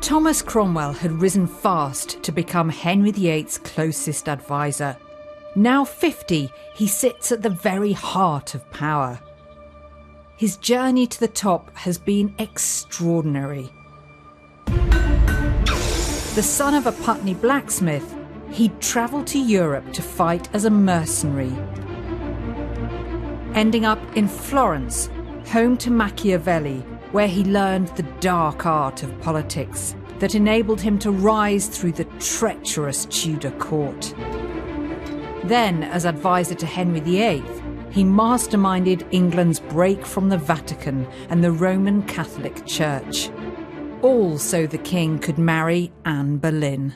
Thomas Cromwell had risen fast to become Henry VIII's closest advisor. Now 50, he sits at the very heart of power. His journey to the top has been extraordinary. The son of a Putney blacksmith, he'd travelled to Europe to fight as a mercenary. Ending up in Florence, home to Machiavelli, where he learned the dark art of politics that enabled him to rise through the treacherous Tudor court. Then, as advisor to Henry VIII, he masterminded England's break from the Vatican and the Roman Catholic Church. All so the king could marry Anne Boleyn.